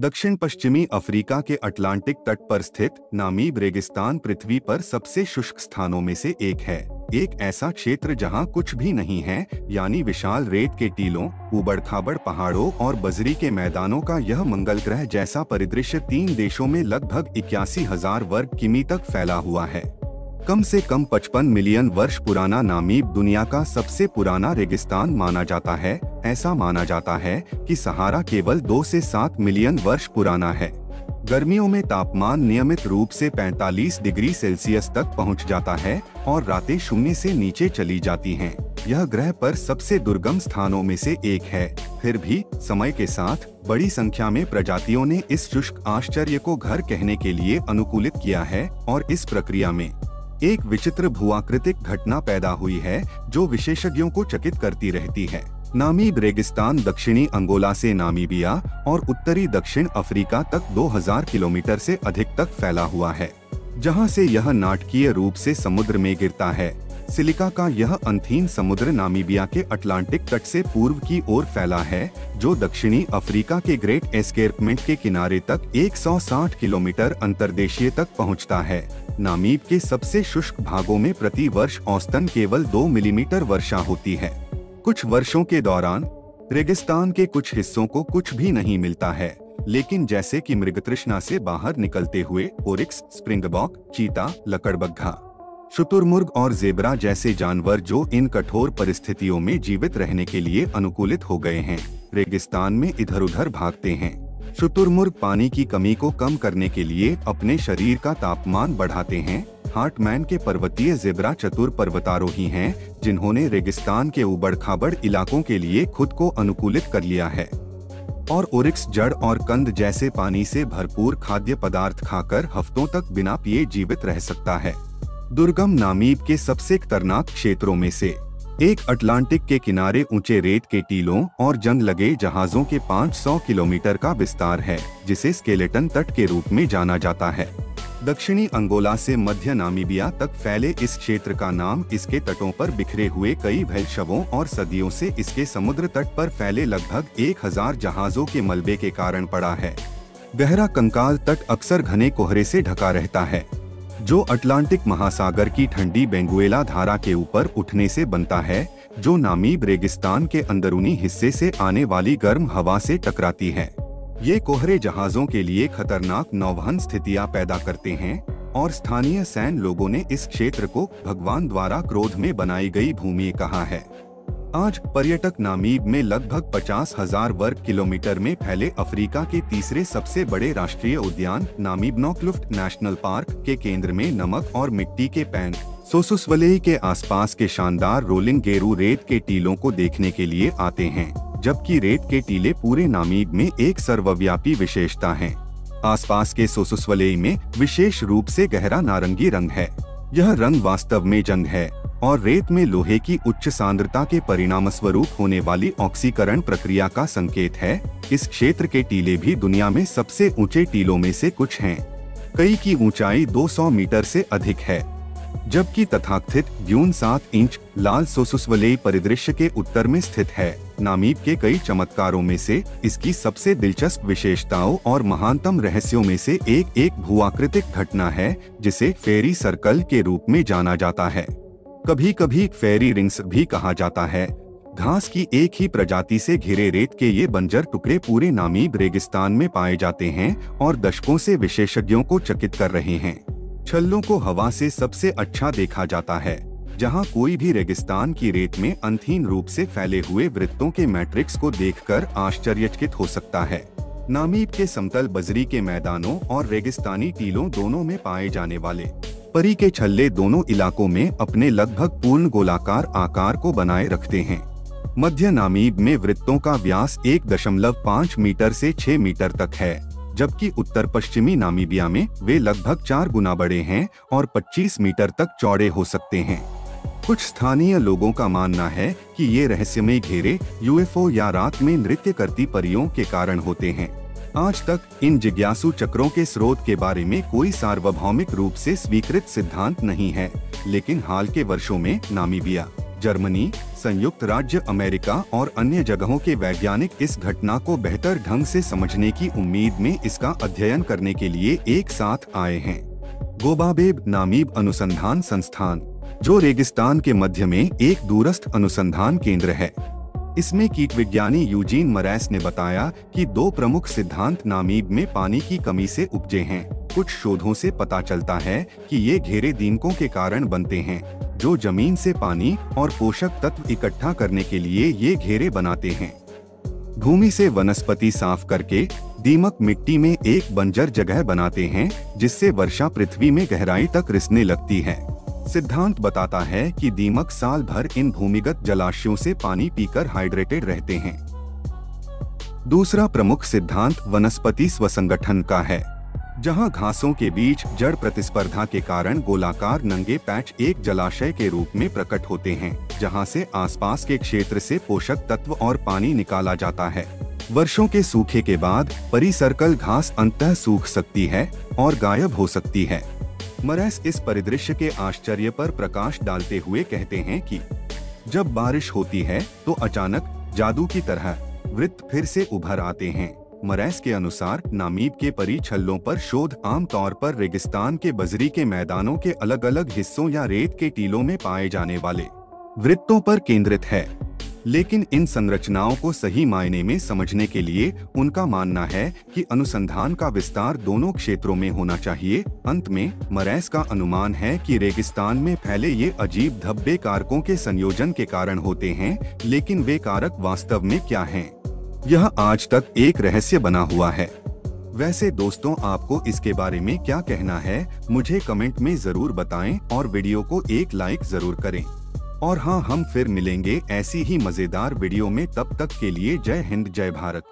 दक्षिण पश्चिमी अफ्रीका के अटलांटिक तट पर स्थित नामीब रेगिस्तान पृथ्वी पर सबसे शुष्क स्थानों में से एक है। एक ऐसा क्षेत्र जहाँ कुछ भी नहीं है, यानी विशाल रेत के टीलों उबड़ खाबड़ पहाड़ों और बजरी के मैदानों का यह मंगल ग्रह जैसा परिदृश्य तीन देशों में लगभग इक्यासी हज़ार वर्ग किमी तक फैला हुआ है। कम से कम 55 मिलियन वर्ष पुराना नामीब दुनिया का सबसे पुराना रेगिस्तान माना जाता है ऐसा माना जाता है कि सहारा केवल दो से सात मिलियन वर्ष पुराना है। गर्मियों में तापमान नियमित रूप से 45 डिग्री सेल्सियस तक पहुँच जाता है और रातें शून्य से नीचे चली जाती हैं। यह ग्रह पर सबसे दुर्गम स्थानों में से एक है। फिर भी, समय के साथ, बड़ी संख्या में प्रजातियों ने इस शुष्क आश्चर्य को घर कहने के लिए अनुकूलित किया है और इस प्रक्रिया में एक विचित्र भूआकृतिक घटना पैदा हुई है जो विशेषज्ञों को चकित करती रहती है। नामीब रेगिस्तान दक्षिणी अंगोला से नामीबिया और उत्तरी दक्षिण अफ्रीका तक 2000 किलोमीटर से अधिक तक फैला हुआ है, जहाँ से यह नाटकीय रूप से समुद्र में गिरता है। सिलिका का यह अंथीन समुद्र नामीबिया के अटलांटिक तट से पूर्व की ओर फैला है, जो दक्षिणी अफ्रीका के ग्रेट एस्केर्पमेंट के किनारे तक 160 किलोमीटर अंतर्देशीय तक पहुँचता है। नामीब के सबसे शुष्क भागों में प्रति वर्ष औसतन केवल दो मिलीमीटर वर्षा होती है। कुछ वर्षों के दौरान, रेगिस्तान के कुछ हिस्सों को कुछ भी नहीं मिलता है। लेकिन जैसे कि मृगतृष्णा से बाहर निकलते हुए ओरिक्स, स्प्रिंगबॉक, चीता, लकड़बग्घा, शुतुरमुर्ग और जेबरा जैसे जानवर जो इन कठोर परिस्थितियों में जीवित रहने के लिए अनुकूलित हो गए हैं, रेगिस्तान में इधर उधर भागते हैं। शुतुरमुर्ग पानी की कमी को कम करने के लिए अपने शरीर का तापमान बढ़ाते हैं। हार्टमैन के पर्वतीय जेबरा चतुर पर्वतारोही हैं, जिन्होंने रेगिस्तान के उबड़ खाबड़ इलाकों के लिए खुद को अनुकूलित कर लिया है। और ओरिक्स जड़ और कंद जैसे पानी से भरपूर खाद्य पदार्थ खाकर हफ्तों तक बिना पिए जीवित रह सकता है। दुर्गम नामीब के सबसे खतरनाक क्षेत्रों में से एक अटलांटिक के किनारे ऊँचे रेत के टीलों और जंग लगे जहाजों के 500 किलोमीटर का विस्तार है, जिसे स्केलेटन तट के रूप में जाना जाता है। दक्षिणी अंगोला से मध्य नामीबिया तक फैले इस क्षेत्र का नाम इसके तटों पर बिखरे हुए कई भैल शवों और सदियों से इसके समुद्र तट पर फैले लगभग एक हज़ार जहाजों के मलबे के कारण पड़ा है। गहरा कंकाल तट अक्सर घने कोहरे से ढका रहता है। जो अटलांटिक महासागर की ठंडी बेंगुएला धारा के ऊपर उठने से बनता है, जो नामीब रेगिस्तान के अंदरूनी हिस्से से आने वाली गर्म हवा से टकराती है। ये कोहरे जहाजों के लिए खतरनाक नौवहन स्थितियाँ पैदा करते हैं, और स्थानीय सैन लोगों ने इस क्षेत्र को भगवान द्वारा क्रोध में बनाई गई भूमि कहा है। आज पर्यटक नामीब में लगभग पचास हज़ार वर्ग किलोमीटर में फैले अफ्रीका के तीसरे सबसे बड़े राष्ट्रीय उद्यान, नामीब नॉकलुफ्ट नेशनल पार्क के केंद्र में नमक और मिट्टी के पैन सोसुसवलेई के आसपास के शानदार रोलिंग गेरू रेत के टीलों को देखने के लिए आते हैं, जबकि रेत के टीले पूरे नामीब में एक सर्वव्यापी विशेषता है। आसपास के सोसुसवलेई में विशेष रूप से गहरा नारंगी रंग है। यह रंग वास्तव में जंग है। और रेत में लोहे की उच्च सांद्रता के परिणाम स्वरूप होने वाली ऑक्सीकरण प्रक्रिया का संकेत है। इस क्षेत्र के टीले भी दुनिया में सबसे ऊँचे टीलों में से कुछ हैं। कई की ऊंचाई 200 मीटर से अधिक है। जबकि तथाकथित ड्यून सात इंच लाल सोसुसवले परिदृश्य के उत्तर में स्थित है। नामीब के कई चमत्कारों में से इसकी सबसे दिलचस्प विशेषताओं और महानतम रहस्यों में से एक एक भूआकृतिक घटना है, जिसे फेरी सर्कल के रूप में जाना जाता है। कभी कभी फेरी रिंग्स भी कहा जाता है। घास की एक ही प्रजाति से घिरे रेत के ये बंजर टुकड़े पूरे नामीब रेगिस्तान में पाए जाते हैं और दशकों से विशेषज्ञों को चकित कर रहे हैं। छल्लों को हवा से सबसे अच्छा देखा जाता है, जहाँ कोई भी रेगिस्तान की रेत में अंथहीन रूप से फैले हुए वृत्तों के मैट्रिक्स को देखकर आश्चर्यचकित हो सकता है। नामीब के समतल बजरी के मैदानों और रेगिस्तानी टीलों दोनों में पाए जाने वाले परी के छल्ले दोनों इलाकों में अपने लगभग पूर्ण गोलाकार आकार को बनाए रखते हैं। मध्य नामीब में वृत्तों का व्यास एक दशमलव पाँच मीटर से छह मीटर तक है, जबकि उत्तर पश्चिमी नामीबिया में वे लगभग चार गुना बड़े हैं और 25 मीटर तक चौड़े हो सकते हैं। कुछ स्थानीय लोगों का मानना है कि ये रहस्यमय घेरे यूएफओ या रात में नृत्य करती परियों के कारण होते हैं। आज तक इन जिज्ञासु चक्रों के स्रोत के बारे में कोई सार्वभौमिक रूप से स्वीकृत सिद्धांत नहीं है, लेकिन हाल के वर्षों में नामीबिया, जर्मनी, संयुक्त राज्य अमेरिका और अन्य जगहों के वैज्ञानिक इस घटना को बेहतर ढंग से समझने की उम्मीद में इसका अध्ययन करने के लिए एक साथ आए हैं। गोबाबेब नामीब अनुसंधान संस्थान, जो रेगिस्तान के मध्य में एक दूरस्थ अनुसंधान केंद्र है। इसमें कीट विज्ञानी यूजीन मरैस ने बताया कि दो प्रमुख सिद्धांत नामीब में पानी की कमी से उपजे हैं। कुछ शोधों से पता चलता है कि ये घेरे दीमकों के कारण बनते हैं, जो ज़मीन से पानी और पोषक तत्व इकट्ठा करने के लिए ये घेरे बनाते हैं। भूमि से वनस्पति साफ़ करके दीमक मिट्टी में एक बंजर जगह बनाते हैं, जिससे वर्षा पृथ्वी में गहराई तक रिसने लगती है। सिद्धांत बताता है कि दीमक साल भर इन भूमिगत जलाशयों से पानी पीकर हाइड्रेटेड रहते हैं। दूसरा प्रमुख सिद्धांत वनस्पति स्वसंगठन का है, जहाँ घासों के बीच जड़ प्रतिस्पर्धा के कारण गोलाकार नंगे पैच एक जलाशय के रूप में प्रकट होते हैं, जहाँ से आसपास के क्षेत्र से पोषक तत्व और पानी निकाला जाता है। वर्षों के सूखे के बाद परिसर्कल घास अंतः सूख सकती है और गायब हो सकती है। मरेस इस परिदृश्य के आश्चर्य पर प्रकाश डालते हुए कहते हैं कि, जब बारिश होती है तो अचानक जादू की तरह वृत्त फिर से उभर आते हैं। मरैस के अनुसार, नामीब के परी छल्लों पर शोध आमतौर पर रेगिस्तान के बजरी के मैदानों के अलग अलग हिस्सों या रेत के टीलों में पाए जाने वाले वृत्तों पर केंद्रित है। लेकिन इन संरचनाओं को सही मायने में समझने के लिए उनका मानना है कि अनुसंधान का विस्तार दोनों क्षेत्रों में होना चाहिए। अंत में, मरैस का अनुमान है कि रेगिस्तान में फैले ये अजीब धब्बे कारकों के संयोजन के कारण होते हैं, लेकिन वे कारक वास्तव में क्या हैं? यह आज तक एक रहस्य बना हुआ है। वैसे दोस्तों, आपको इसके बारे में क्या कहना है, मुझे कमेंट में ज़रूर बताएँ और वीडियो को एक लाइक ज़रूर करें। और हाँ हम फिर मिलेंगे ऐसी ही मज़ेदार वीडियो में, तब तक के लिए जय हिंद, जय भारत।